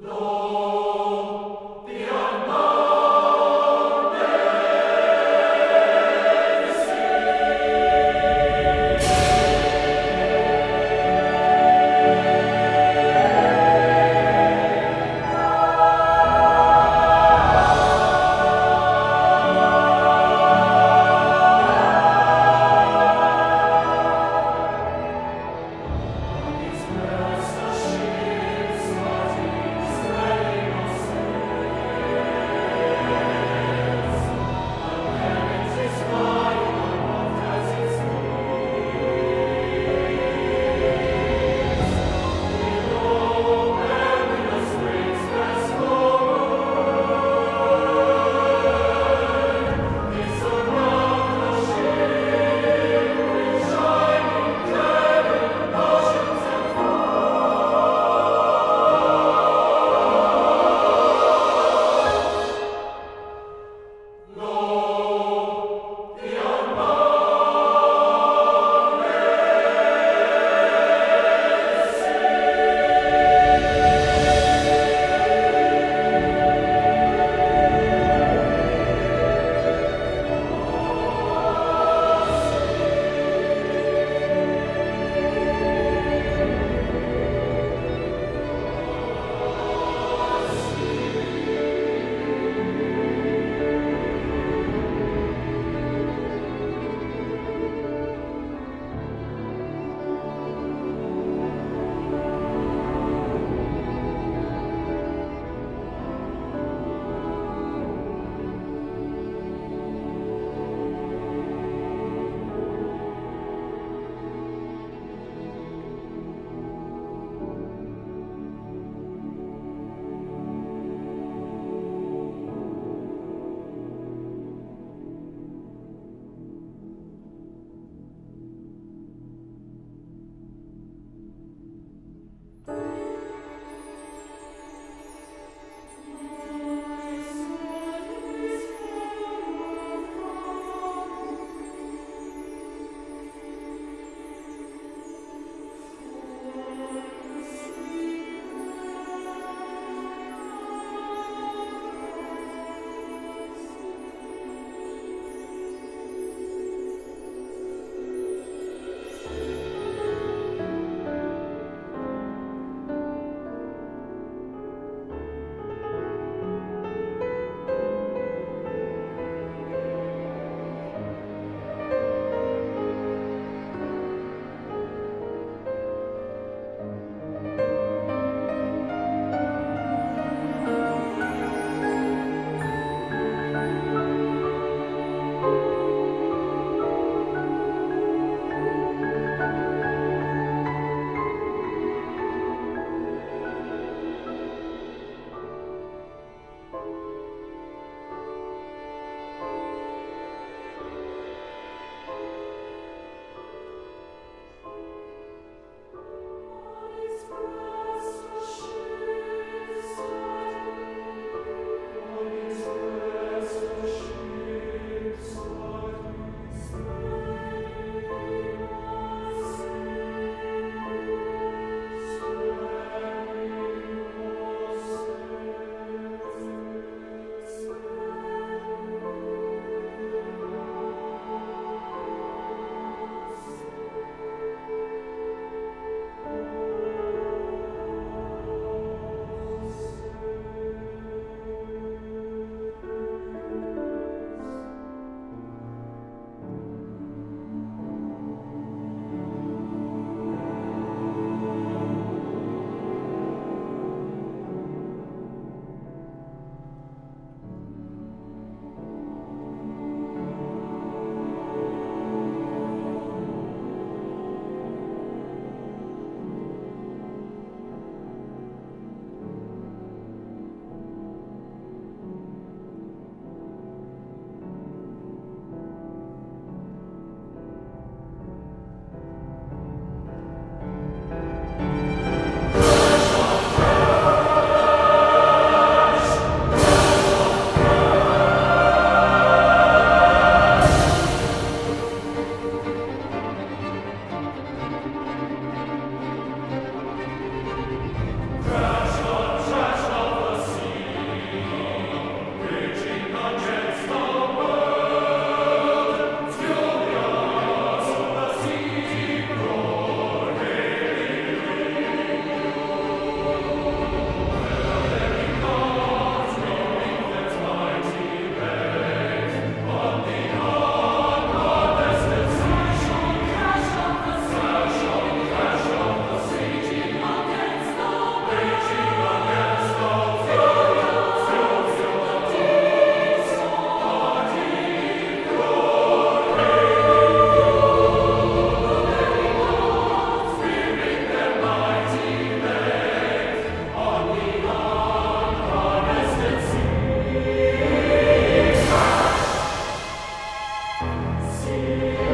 Lord. Christ.